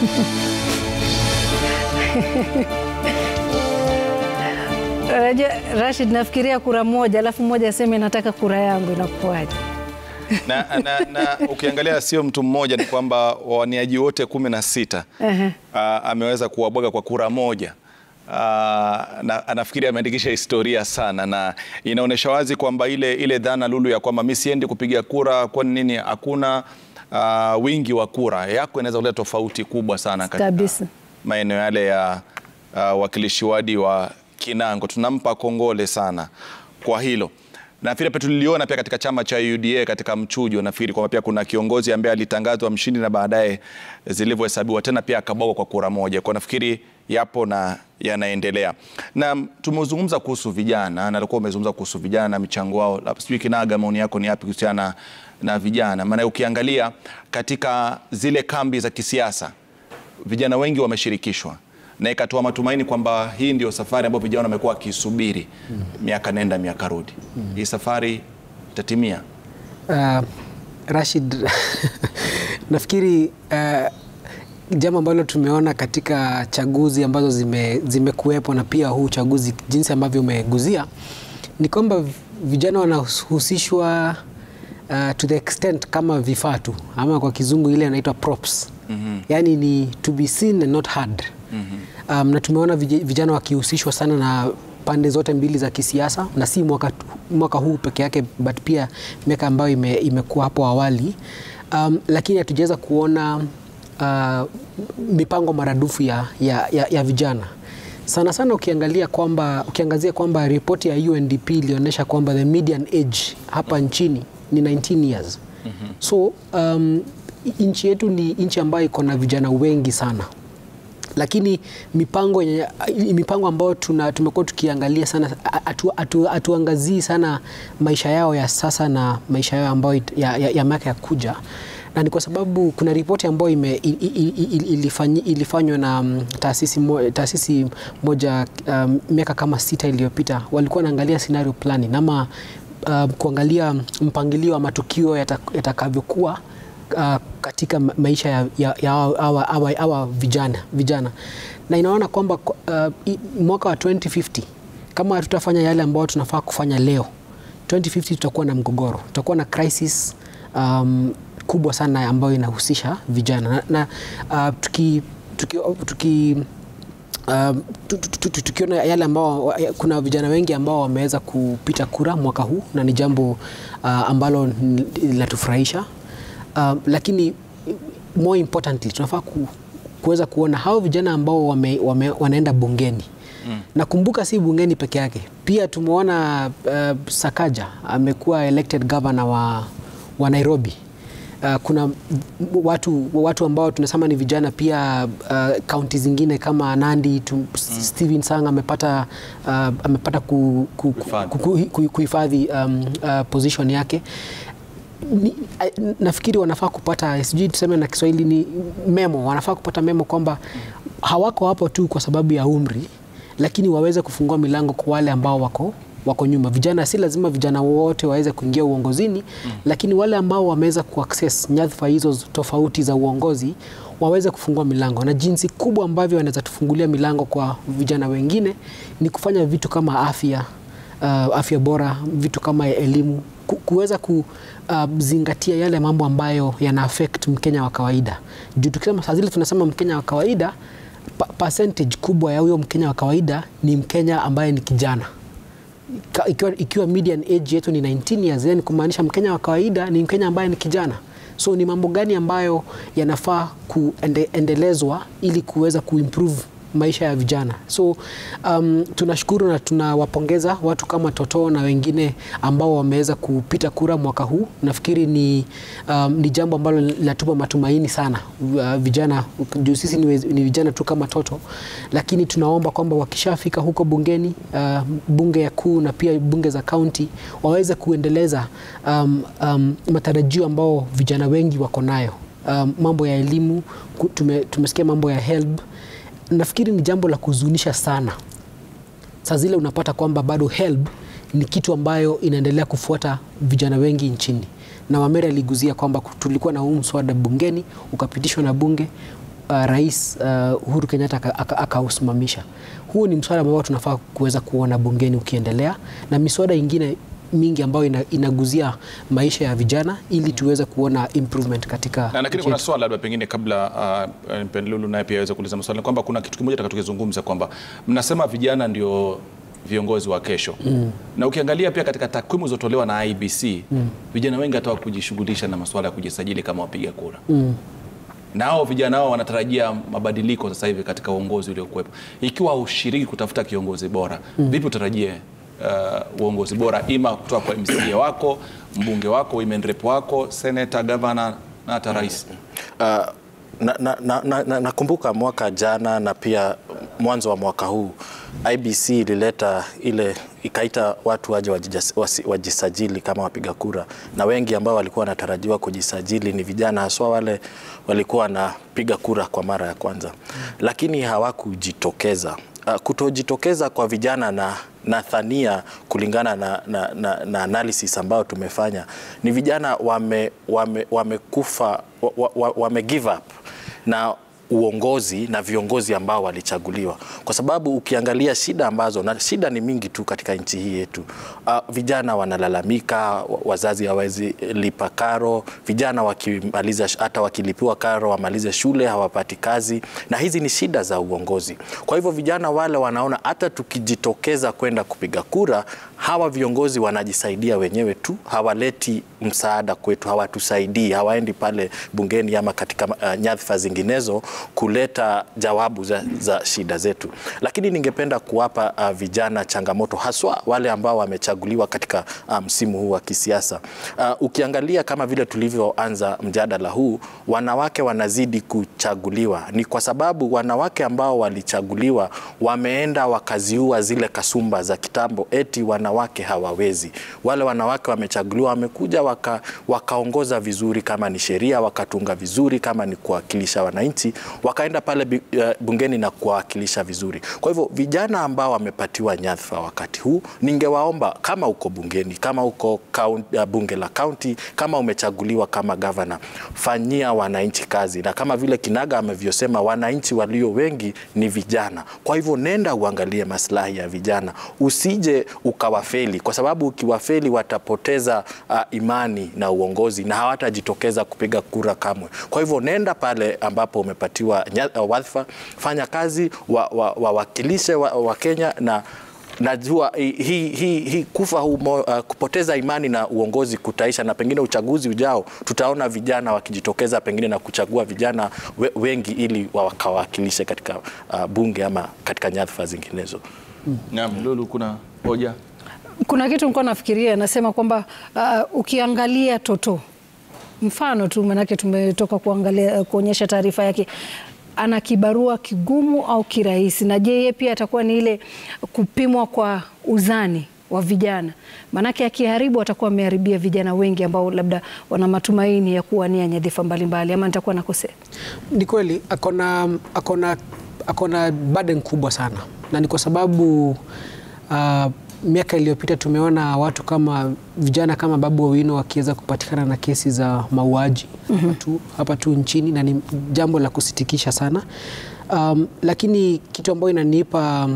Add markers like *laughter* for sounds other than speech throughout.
*laughs* Unajua, Rashid, nafikiria kura moja alafu mmoja aseme nataka kura yangu, inakuwaje? na, na, na ukiangalia sio mtu mmoja, ni kwamba wawaniaji wote kumi na sita uh ah, ameweza kuwabwaga kwa kura moja. Uh, na anafikiri ameandikisha historia sana, na inaonyesha wazi kwamba ile, ile dhana lulu ya kwamba mi siendi kupiga kura kwani nini, hakuna ah, wingi wa kura yako inaweza kuleta tofauti kubwa sana katika Kabisa. maeneo yale ya uh, wakilishi wadi wa Kinango. Tunampa kongole sana kwa hilo. Nafikiri pia tuliliona pia katika chama cha UDA katika mchujo, nafikiri kwamba pia kuna kiongozi ambaye alitangazwa mshindi na baadaye zilivyohesabiwa tena pia akabwagwa kwa kura moja. Kwa nafikiri yapo na yanaendelea, na tumezungumza kuhusu vijana na alikuwa umezungumza kuhusu vijana na michango wao, sijui Kinaga, maoni yako ni yapi kuhusiana na vijana? Maana ukiangalia katika zile kambi za kisiasa vijana wengi wameshirikishwa na ikatoa matumaini kwamba hii ndio safari ambayo vijana wamekuwa wakisubiri miaka nenda miaka rudi. Hii safari itatimia. Uh, Rashid, *laughs* nafikiri uh, jambo ambalo tumeona katika chaguzi ambazo zime, zimekuwepo na pia huu uchaguzi jinsi ambavyo umeguzia ni kwamba vijana wanahusishwa uh, to the extent kama vifaa tu ama kwa kizungu ile inaitwa props. mm-hmm. Yaani ni to be seen and not heard. mm-hmm. um, na tumeona vijana wakihusishwa sana na pande zote mbili za kisiasa na si mwaka, mwaka huu peke yake but pia miaka ambayo ime, imekuwa hapo awali um, lakini hatujaweza kuona uh, mipango maradufu ya, ya, ya, ya vijana sana sana ukiangalia kwamba ukiangazia kwamba ripoti ya UNDP ilionyesha kwamba the median age hapa nchini ni 19 years. mm-hmm. So um, nchi yetu ni nchi ambayo iko na vijana wengi sana lakini mipango, mipango ambayo tuna tumekuwa tukiangalia sana atu, atu, atuangazii sana maisha yao ya sasa na maisha yao ambayo ya, ya, ya miaka ya kuja na ni kwa sababu kuna ripoti ambayo ime, ilifanywa na mm, taasisi, mo, taasisi moja um, miaka kama sita iliyopita. Walikuwa wanaangalia scenario planning ama uh, kuangalia mpangilio wa matukio yata- yatakavyokuwa uh, katika maisha ya, ya, ya awa, awa, awa, awa vijana, vijana. Na inaona kwamba uh, mwaka wa 2050 kama hatutafanya yale ambayo tunafaa kufanya leo 2050 tutakuwa na mgogoro, tutakuwa na crisis um, kubwa sana ambayo inahusisha vijana na, na uh, tuki, tuki, tuki Um, tu- tu- tu- tu- tukiona yale ambao kuna vijana wengi ambao wameweza kupita kura mwaka huu na ni jambo uh, ambalo linatufurahisha uh, lakini more importantly tunafaa ku, kuweza kuona hao vijana ambao wame, wame, wanaenda bungeni mm. Nakumbuka si bungeni peke yake, pia tumeona uh, Sakaja amekuwa elected governor wa, wa Nairobi. Uh, kuna watu, watu ambao tunasema ni vijana pia kaunti uh, zingine kama Nandi tu, mm. Steven Sang amepata, uh, amepata ku, ku, ku, Kuhifadhi. ku, ku, kuhifadhi um, uh, position yake ni, nafikiri wanafaa kupata sijui tuseme na Kiswahili ni memo, wanafaa kupata memo kwamba hawako hapo tu kwa sababu ya umri, lakini waweze kufungua milango kwa wale ambao wako wako nyuma. Vijana si lazima vijana wote waweze kuingia uongozini mm. lakini wale ambao wameweza kuaccess nyadhifa hizo tofauti za uongozi waweze kufungua milango, na jinsi kubwa ambavyo wanaweza tufungulia milango kwa vijana wengine ni kufanya vitu kama afya uh, afya bora, vitu kama elimu, kuweza kuzingatia yale mambo ambayo yana affect Mkenya wa kawaida. Juu tukisema saa zile tunasema Mkenya wa kawaida, percentage kubwa ya huyo Mkenya wa kawaida ni Mkenya ambaye ni kijana ikiwa, ikiwa median age yetu ni 19 years, yani kumaanisha Mkenya wa kawaida ni Mkenya ambaye ni kijana. So ni mambo gani ambayo yanafaa kuendelezwa ili kuweza kuimprove maisha ya vijana. So um, tunashukuru na tunawapongeza watu kama Totoo na wengine ambao wameweza kupita kura mwaka huu. Nafikiri ni, um, ni jambo ambalo linatupa matumaini sana uh, vijana juu sisi ni, ni vijana tu kama Toto, lakini tunaomba kwamba wakishafika huko bungeni uh, bunge ya kuu na pia bunge za kaunti waweze kuendeleza um, um, matarajio ambao vijana wengi wako nayo um, mambo ya elimu tume, tumesikia mambo ya HELB nafikiri ni jambo la kuzunisha sana. Saa zile unapata kwamba bado HELB ni kitu ambayo inaendelea kufuata vijana wengi nchini, na Wamere aliguzia kwamba tulikuwa na huu mswada bungeni ukapitishwa na bunge uh, rais uh, Uhuru Kenyatta aka- aka- akausimamisha. Huu ni mswada ambao tunafaa kuweza kuona bungeni ukiendelea na miswada ingine mingi ambayo ina, inaguzia maisha ya vijana ili tuweze kuona improvement katika Na lakini kuna swala labda pengine kabla uh, Mpendlulu naye pia aweze kuuliza maswali kwamba kuna kitu kimoja tukizungumza kwamba mnasema vijana ndio viongozi wa kesho mm. na ukiangalia pia katika takwimu zilizotolewa na IBC mm. vijana wengi hata kujishughulisha na masuala ya kujisajili kama wapiga kura mm. na hao vijana hao wanatarajia mabadiliko sasa hivi katika uongozi uliokuwepo. Ikiwa ushiriki kutafuta kiongozi bora mm. vipi utarajie uh, uongozi bora ima kutoka kwa MCA wako, mbunge wako, women rep wako, senator, governor na hata rais? Uh, nakumbuka na, na, na, na, mwaka jana na pia mwanzo wa mwaka huu IBC ilileta ile ikaita watu waje wajisajili kama wapiga kura, na wengi ambao walikuwa wanatarajiwa kujisajili ni vijana, haswa wale walikuwa wanapiga kura kwa mara ya kwanza, lakini hawakujitokeza. Uh, kutojitokeza kwa vijana na nadhania kulingana na, na, na, na analysis ambayo tumefanya ni vijana wame, wame, wamekufa wa, wa, wame give up. Na uongozi na viongozi ambao walichaguliwa, kwa sababu ukiangalia shida ambazo na shida ni mingi tu katika nchi hii yetu. Uh, vijana wanalalamika, wazazi hawawezi lipa karo, vijana wakimaliza hata wakilipiwa karo wamalize shule hawapati kazi, na hizi ni shida za uongozi. Kwa hivyo vijana wale wanaona hata tukijitokeza kwenda kupiga kura, hawa viongozi wanajisaidia wenyewe tu, hawaleti msaada kwetu, hawatusaidii, hawaendi pale bungeni ama katika uh, nyadhifa zinginezo kuleta jawabu za, za shida zetu. Lakini ningependa kuwapa uh, vijana changamoto, haswa wale ambao wamechaguliwa katika uh, msimu huu wa kisiasa. Uh, ukiangalia kama vile tulivyoanza mjadala huu, wanawake wanazidi kuchaguliwa. Ni kwa sababu wanawake ambao walichaguliwa wameenda wakaziua zile kasumba za kitambo, eti wanawake hawawezi. Wale wanawake wamechaguliwa, wamekuja waka, wakaongoza vizuri, kama ni sheria wakatunga vizuri, kama ni kuwakilisha wananchi, wakaenda pale eh, bungeni na kuwawakilisha vizuri. Kwa hivyo vijana ambao wamepatiwa nyadhifa wakati huu, ningewaomba kama uko bungeni, kama uko kaun- eh, bunge la kaunti, kama umechaguliwa kama gavana, fanyia wananchi kazi, na kama vile Kinaga amevyosema, wananchi walio wengi ni vijana. Kwa hivyo nenda uangalie maslahi ya vijana, usije ukawafeli, kwa sababu ukiwafeli watapoteza uh, imani na uongozi na hawatajitokeza kupiga kura kamwe. Kwa hivyo nenda pale ambapo umepatiwa uh, wadhifa, fanya kazi, wawakilishe wa, wa, wa Kenya na najua hii hi, hi, kufa humo, uh, kupoteza imani na uongozi kutaisha, na pengine uchaguzi ujao tutaona vijana wakijitokeza pengine na kuchagua vijana we, wengi ili wakawakilishe katika uh, bunge ama katika nyadhifa zinginezo. Naam, Lulu, kuna hoja Kuna kitu nilikuwa nafikiria, nasema kwamba uh, ukiangalia Toto mfano tu, manake tumetoka kuangalia kuonyesha taarifa yake, ana kibarua kigumu au kirahisi? Na je, yeye pia atakuwa ni ile kupimwa kwa uzani wa vijana? Manake akiharibu atakuwa ameharibia vijana wengi ambao labda wana matumaini ya kuwania nyadhifa mbalimbali, ama nitakuwa nakosea? Ni kweli akona, akona, akona burden kubwa sana, na ni kwa sababu uh, miaka iliyopita tumeona watu kama vijana kama Babu Owino wakiweza kupatikana na kesi za mauaji mm hapa tu, hapa tu nchini, na ni jambo la kusitikisha sana. Um, lakini kitu ambayo inanipa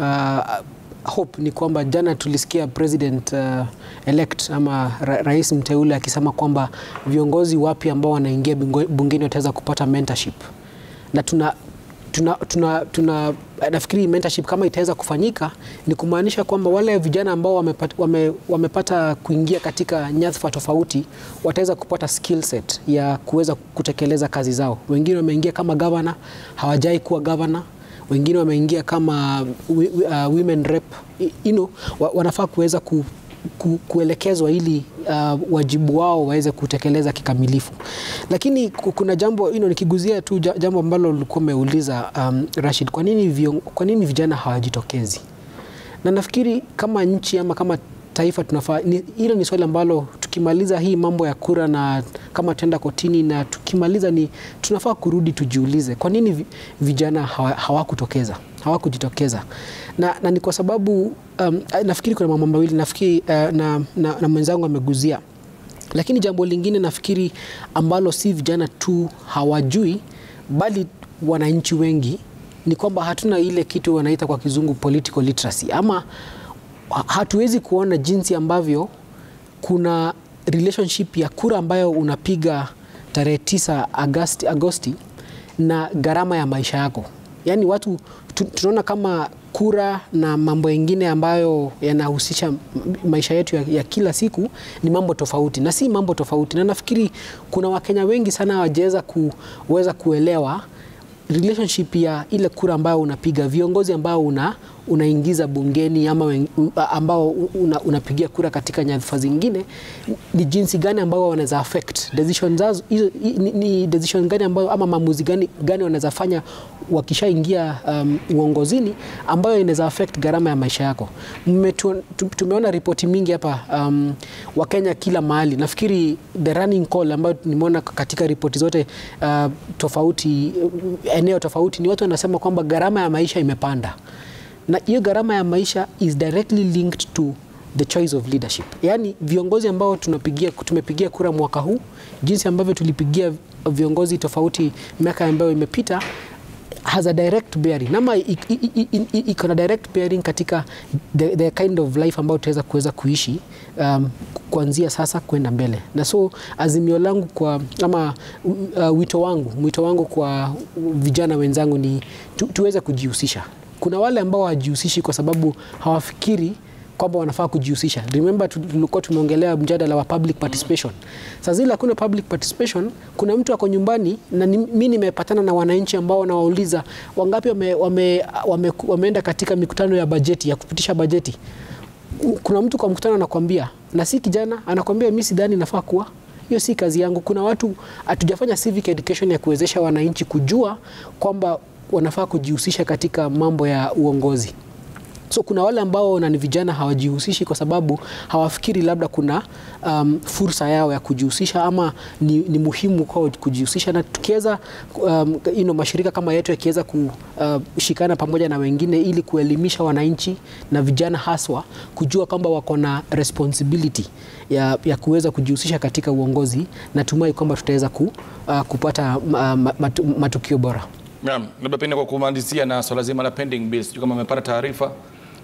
uh, hope ni kwamba jana tulisikia president uh, elect ama ra rais mteule akisema kwamba viongozi wapya ambao wanaingia bungeni wataweza kupata mentorship. Na tuna tuna, tuna, tuna nafikiri mentorship kama itaweza kufanyika ni kumaanisha kwamba wale vijana ambao wamepata, wame, wamepata kuingia katika nyadhifa tofauti wataweza kupata skill set ya kuweza kutekeleza kazi zao. Wengine wameingia kama gavana, hawajai kuwa gavana wengine wameingia kama uh, women rep you know, wanafaa kuweza ku, ku, kuelekezwa ili uh, wajibu wao waweze kutekeleza kikamilifu. Lakini kuna jambo you know, nikiguzia tu jambo ambalo ulikuwa umeuliza um, Rashid, kwa nini, kwa nini vijana hawajitokezi? Na nafikiri kama nchi ama kama taifa tunafaa hilo ni swali ambalo tukimaliza hii mambo ya kura na kama tenda kotini na tukimaliza ni tunafaa kurudi tujiulize kwa nini vijana hawakutokeza hawa- hawakujitokeza. Na, na ni kwa sababu um, nafikiri kuna mambo mawili nafikiri uh, na, na, na mwenzangu ameguzia. Lakini jambo lingine nafikiri ambalo si vijana tu hawajui bali wananchi wengi ni kwamba hatuna ile kitu wanaita kwa kizungu political literacy, ama hatuwezi kuona jinsi ambavyo kuna relationship ya kura ambayo unapiga tarehe 9 Agosti, Agosti na gharama ya maisha yako. Yaani watu tu- tunaona kama kura na mambo mengine ambayo yanahusisha maisha yetu ya, ya kila siku ni mambo tofauti, na si mambo tofauti, na nafikiri kuna Wakenya wengi sana hawajaweza kuweza kuelewa relationship ya ile kura ambayo unapiga, viongozi ambao una unaingiza bungeni ama ambao una, unapigia kura katika nyadhifa zingine, ni jinsi gani ambao wanaweza affect decision zazo, hizo ni, ni decision gani ambayo ama maamuzi gani, gani wanaweza fanya wakishaingia um, uongozini ambayo inaweza affect gharama ya maisha yako. Mmetu, tumeona ripoti mingi hapa um, Wakenya kila mahali. Nafikiri the running call ambayo nimeona katika ripoti zote uh, tofauti uh, eneo tofauti ni watu wanasema kwamba gharama ya maisha imepanda, na hiyo gharama ya maisha is directly linked to the choice of leadership, yaani viongozi ambao tunapigia, tumepigia kura mwaka huu, jinsi ambavyo tulipigia viongozi tofauti miaka ambayo imepita has a direct bearing ama iko na direct bearing katika the, the kind of life ambayo tutaweza kuweza kuishi um, kuanzia sasa kwenda mbele. Na so azimio langu kwa ama uh, wito wangu mwito wangu kwa vijana wenzangu ni tu, tuweze kujihusisha. Kuna wale ambao hawajihusishi kwa sababu hawafikiri kwamba wanafaa kujihusisha. Remember tulikuwa tumeongelea mjadala wa public participation. Sasa zile hakuna public participation, kuna mtu ako nyumbani na ni, mi nimepatana na wananchi ambao wanawauliza wangapi wame, wame, wame, wameenda katika mikutano ya bajeti ya kupitisha bajeti. Kuna mtu kwa mkutano anakwambia, na si kijana, anakwambia mi sidhani nafaa kuwa hiyo si kazi yangu. Kuna watu hatujafanya civic education ya kuwezesha wananchi kujua kwamba wanafaa kujihusisha katika mambo ya uongozi. So kuna wale ambao na ni vijana hawajihusishi kwa sababu hawafikiri labda kuna um, fursa yao ya kujihusisha ama ni, ni muhimu kwao kujihusisha, na tukiweza um, ino mashirika kama yetu yakiweza kushikana pamoja na wengine ili kuelimisha wananchi na vijana haswa kujua kwamba wako na responsibility ya, ya kuweza kujihusisha katika uongozi, natumai kwamba tutaweza ku, uh, kupata uh, matukio bora. Naam, labda pengine kwa kumalizia na swala zima la pending bills, sijui kama amepata taarifa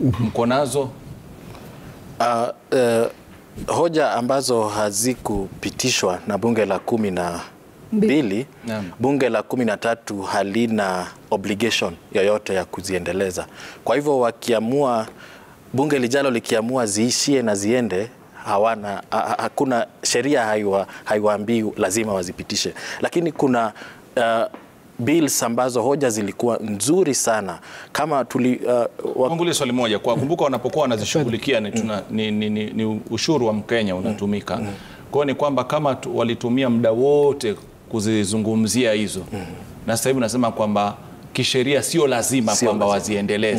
mko nazo. Uh, uh, hoja ambazo hazikupitishwa na bunge la kumi na mbili Naam. bunge la kumi na tatu halina obligation yoyote ya kuziendeleza. Kwa hivyo wakiamua, bunge lijalo likiamua ziishie na ziende hawana ha, ha- hakuna sheria haiwa, haiwaambii lazima wazipitishe, lakini kuna uh, bills ambazo hoja zilikuwa nzuri sana. Kama tuli uh, swali moja. Kwa kumbuka, wanapokuwa wanazishughulikia ni, tuna- ni, ni, ni, ni ushuru wa Mkenya unatumika. Kwa ni kwamba kama tu, walitumia muda wote kuzizungumzia hizo na sasa hivi unasema kwamba kisheria sio lazima kwamba kwamba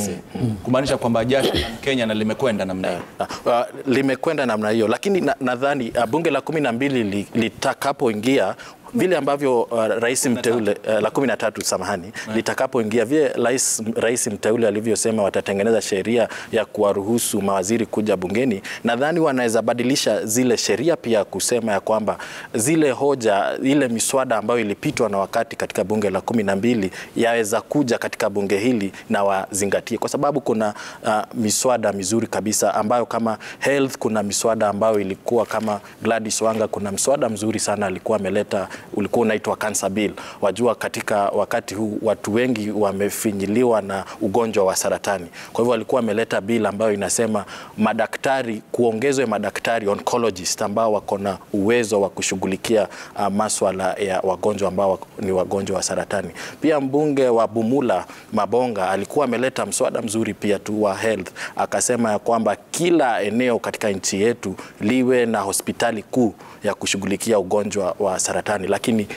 mm. mm. kumaanisha kwamba jasho la Mkenya na limekwenda namna hiyo. Uh, uh, limekwenda namna hiyo, lakini nadhani na- uh, bunge la kumi na mbili li- litakapoingia vile ambavyo uh, rais mteule uh, la kumi na tatu samahani, litakapoingia vile rais, rais mteule alivyosema watatengeneza sheria ya kuwaruhusu mawaziri kuja bungeni, nadhani wanaweza badilisha zile sheria pia kusema ya kwamba zile hoja ile miswada ambayo ilipitwa na wakati katika bunge la kumi na mbili yaweza kuja katika bunge hili na wazingatie, kwa sababu kuna uh, miswada mizuri kabisa ambayo kama health, kuna miswada ambayo ilikuwa kama Gladys Wanga, kuna mswada mzuri sana alikuwa ameleta, ulikuwa unaitwa cancer bill. Wajua, katika wakati huu watu wengi wamefinyiliwa na ugonjwa wa saratani, kwa hivyo walikuwa wameleta bill ambayo inasema madaktari, kuongezwe madaktari oncologist ambao wako na uwezo wa kushughulikia uh, maswala ya wagonjwa ambao ni wagonjwa wa saratani. Pia mbunge wa Bumula Mabonga alikuwa ameleta mswada mzuri pia tu wa health, akasema ya kwamba kila eneo katika nchi yetu liwe na hospitali kuu ya kushughulikia ugonjwa wa saratani, lakini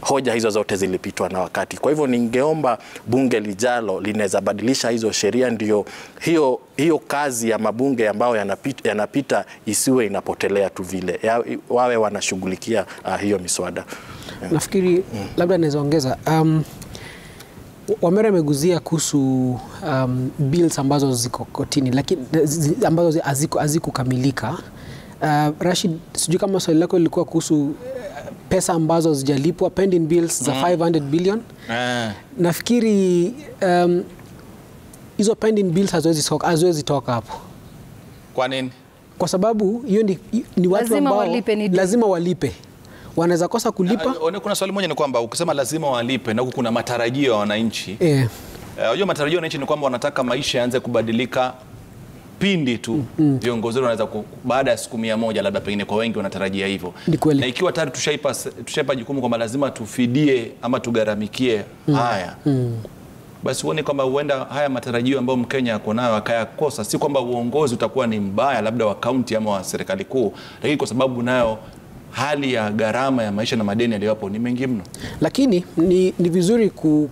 hoja hizo zote zilipitwa na wakati. Kwa hivyo ningeomba bunge lijalo linaweza badilisha hizo sheria, ndio hiyo, hiyo kazi ya mabunge ambayo yanapita, yanapita isiwe inapotelea tu vile wawe wanashughulikia uh, hiyo miswada. Nafikiri mm. labda naweza ongeza um, Wamera ameguzia kuhusu um, bills ambazo ziko kotini lakini ambazo hazikukamilika. Uh, Rashid, sijui kama swali lako lilikuwa kuhusu uh, pesa ambazo zijalipwa pending bills za 500 billion. Mm. nafikiri um, hizo pending bills haziwezi toka- hapo. Kwa nini? kwa sababu hiyo ni, ni watu Lazima ambao walipe ni lazima walipe. Wanaweza kosa kulipa. Uh, Kuna swali moja ni kwamba ukisema lazima walipe na huku kuna matarajio ya wananchi. eh, Eh, uh, matarajio ya wananchi ni kwamba wanataka maisha yaanze kubadilika pindi tu viongozi wetu wanaweza baada ya siku mia moja labda pengine kwa wengi wanatarajia hivyo. Na ikiwa tayari tushaipa tushaipa jukumu kwamba lazima tufidie ama tugharamikie haya mm basi huoni kwamba huenda haya matarajio ambayo Mkenya ako nayo akayakosa. Si kwamba uongozi utakuwa ni mbaya labda wa kaunti ama wa serikali kuu, lakini kwa sababu nayo hali ya gharama ya maisha na madeni yaliyopo ni mengi mno. lakini ni, ni vizuri ku-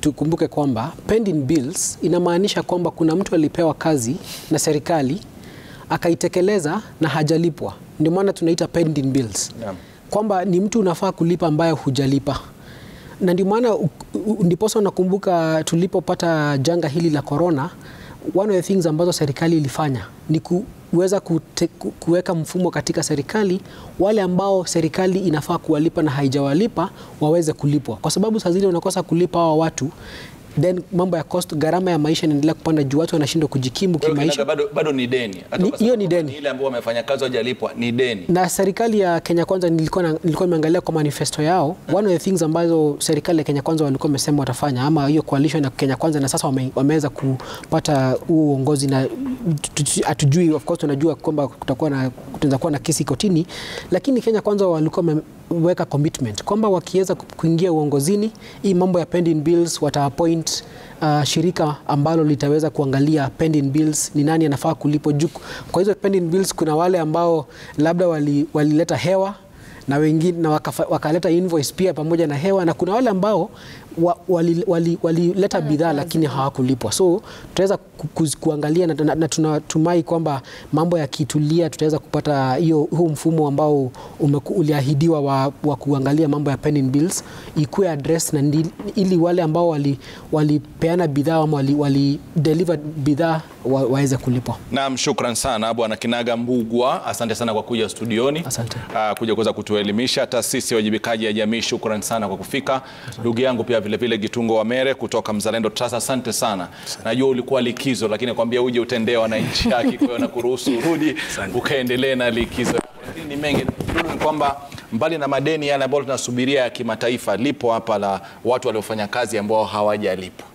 tukumbuke kwamba pending bills inamaanisha kwamba kuna mtu alipewa kazi na serikali akaitekeleza na hajalipwa, ndio maana tunaita pending bills. Kwamba ni mtu unafaa kulipa ambaye hujalipa. Na ndio maana ndiposa unakumbuka tulipopata janga hili la corona, one of the things ambazo serikali ilifanya ni kuweza kuweka mfumo katika serikali, wale ambao serikali inafaa kuwalipa na haijawalipa waweze kulipwa, kwa sababu saa zile unakosa kulipa hawa watu then mambo ya cost, gharama ya maisha inaendelea kupanda juu, watu wanashindwa kujikimu kimaisha. bado, bado ni deni. Hata hiyo ni deni. Ile ambayo wamefanya kazi hawajalipwa ni deni. na serikali ya Kenya Kwanza nilikuwa na- nilikuwa nimeangalia kwa manifesto yao, hmm. one of the things ambazo serikali ya Kenya Kwanza walikuwa wamesema watafanya, ama hiyo coalition ya Kenya Kwanza, na sasa wame, wameweza kupata huo uongozi, na tu- tu- hatujui, of course tunajua kwamba kutakuwa na tunaweza kuwa na kesi kotini, lakini Kenya Kwanza walikuwa wameweka commitment kwamba wakiweza kuingia uongozini, hii mambo ya pending bills wataappoint uh, shirika ambalo litaweza kuangalia pending bills, ni nani anafaa kulipo juu. Kwa hizo pending bills kuna wale ambao labda walileta wali- hewa na wengine na wakaleta wakaleta invoice pia pamoja na hewa, na kuna wale ambao walileta wali, wali bidhaa lakini hawakulipwa. So tutaweza ku, ku, kuangalia na, na, na tunatumai kwamba mambo yakitulia, tutaweza kupata hiyo huu mfumo ambao umeku, uliahidiwa wa, wa kuangalia mambo ya pending bills ikuwe address na ndi, ili wale ambao walipeana wali- walipeana bidhaa ama wali, wali deliver bidhaa wa, waweze kulipwa. Naam, shukran sana Bwana Kinaga Mbugwa, asante sana kwa kuja studioni. Asante. Uh, kuja kuweza kutuelimisha. Taasisi ya uwajibikaji ya jamii, shukran sana kwa kufika. Ndugu yangu pia vilevile Gitungo wa Mere kutoka Mzalendo Trust, asante sana. Najua ulikuwa likizo, lakini nakwambia uje utendee wananchi haki, kwa hiyo nakuruhusu urudi ukaendelee na likizo. Lakini ni mengi ni kwamba mbali na madeni yale ambayo tunasubiria ya kimataifa, lipo hapa la watu waliofanya kazi ambao hawajalipwa.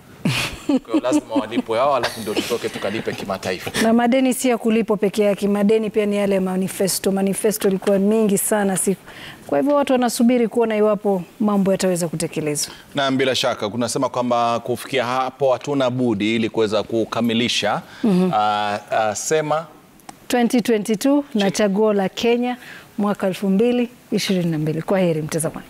Kwa lazima walipwe hao, alafu ndio tutoke tukalipe kimataifa. Na madeni si ya kulipo peke yake, madeni pia ni yale manifesto. Manifesto ilikuwa mingi sana siku, kwa hivyo watu wanasubiri kuona iwapo mambo yataweza kutekelezwa. Na bila shaka kunasema kwamba kufikia hapo hatuna budi ili kuweza kukamilisha mm -hmm. uh, uh, sema 2022 na chaguo la Kenya mwaka 2022. Kwa heri mtazamaji.